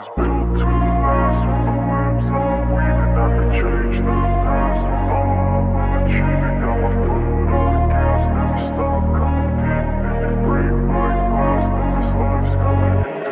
was built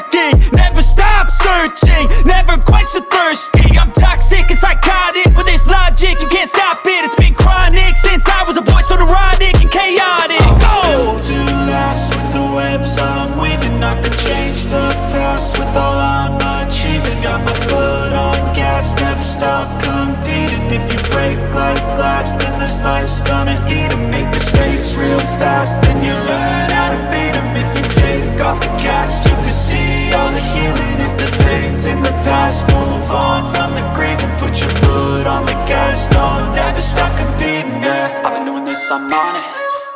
working Never stop searching, never quite so thirsty. I'm toxic and psychotic with this logic. You can't stop it, it's been chronic Since I was a boy, so neurotic and chaotic. Oh! built to last with the webs I'm weaving. I could change the past with all I'm achieving. Got my foot on gas, never stop competing. If you break like glass, then this life's gonna eat 'em. Make mistakes real fast, then you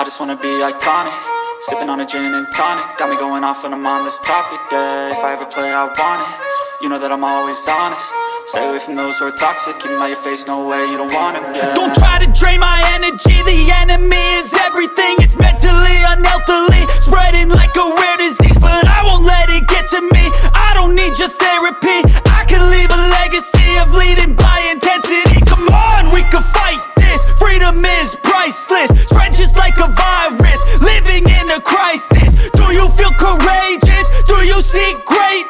I just wanna be iconic. Sipping on a gin and tonic. Got me going off when I'm on this topic, yeah If I ever play, I want it. You know that I'm always honest. Stay away from those who are toxic. Keep 'em out your face, no way, you don't want 'em, yeah. Don't try to drain my energy. The enemy is everything. It's mentally, unhealthily Spreading like a rare Do you